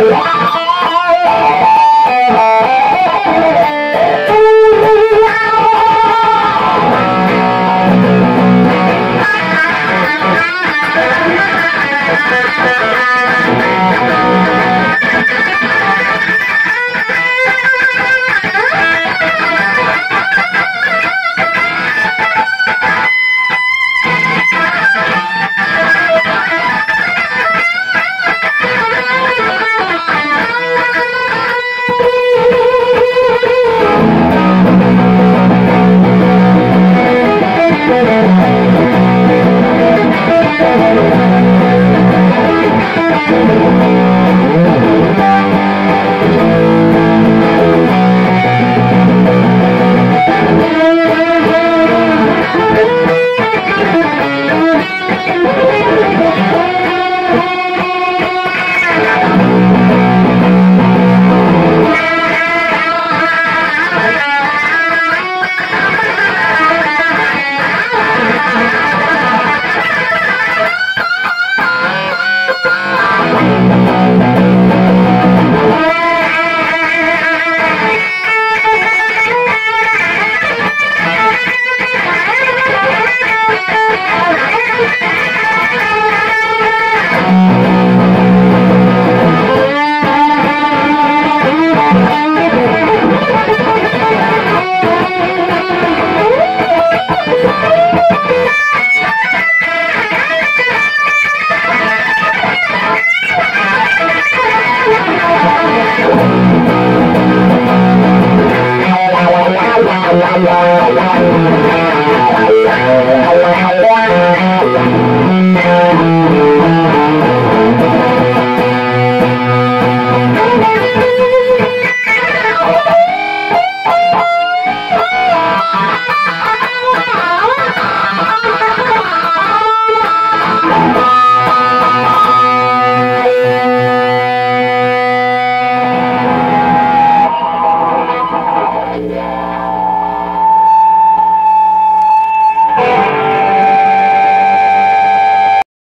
Wow.